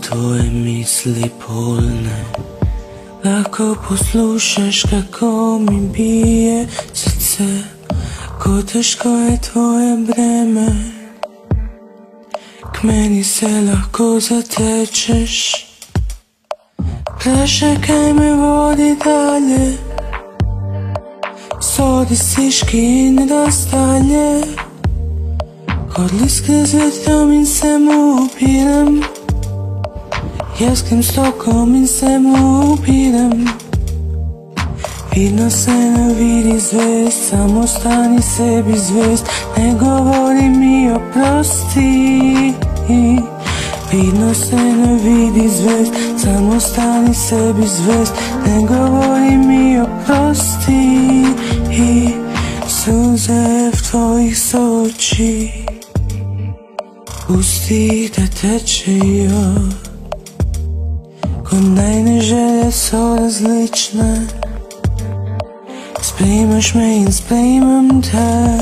tvoje misli polne. Lahko poslušaš, kako mi bije srce Ko težko je tvoje breme. K meni se lahko zatečeš. Vprašaj, kaj me vodi dalje. Sodi siški in nedostalje Odlisk z vetrom in se mu upirem Jeskim stokom in se mu upirem. Vidno se ne vidi zvest, samo stani sebi zvest. Ne govori mi oprosti. Vidno se ne vidi zvest, samo stani sebi zvest. Ne govori mi oprosti. Suze tvojih soči Pusti da tečejo Ko najne želje so različne Sprejmeš me in sprejmem te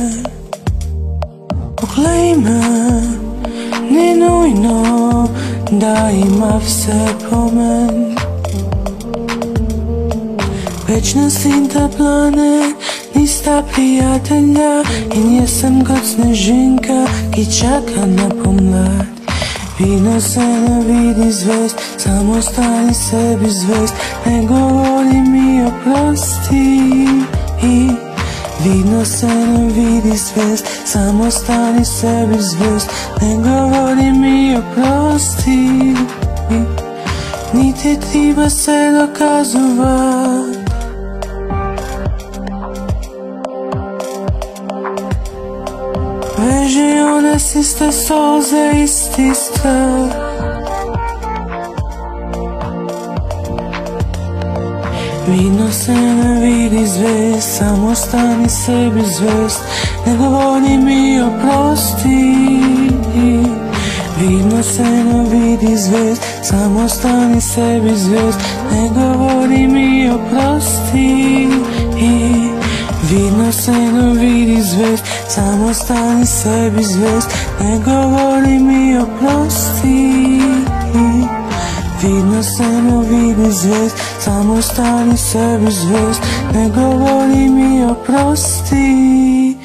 Poglej me, ni nujno, da ima vse pomen Večnost in ta planet nista prijatelja In jaz sem kot snežinka, ki čaka na pomlad Vidno se ne vidi zvest, samo stani sebi zvest Ne govori mi oprosti Vidno se ne vidi zvest, samo stani sebi zvest Ne govori mi oprosti Niti treba se dokazovat. Veže one iste solze, isti strah Vidno se ne vidi zvest, samo stani sebi zvest. Ne govori mi oprosti. Vidno se ne vidi zvest, samo stani sebi zvest. Ne govori mi oprosti Vidno se ne vidi zvest, samo stani sebi zvest Ne govori mi oprosti Vidno se ne vidi zvest, samo stani sebi zvest Ne govori mi oprosti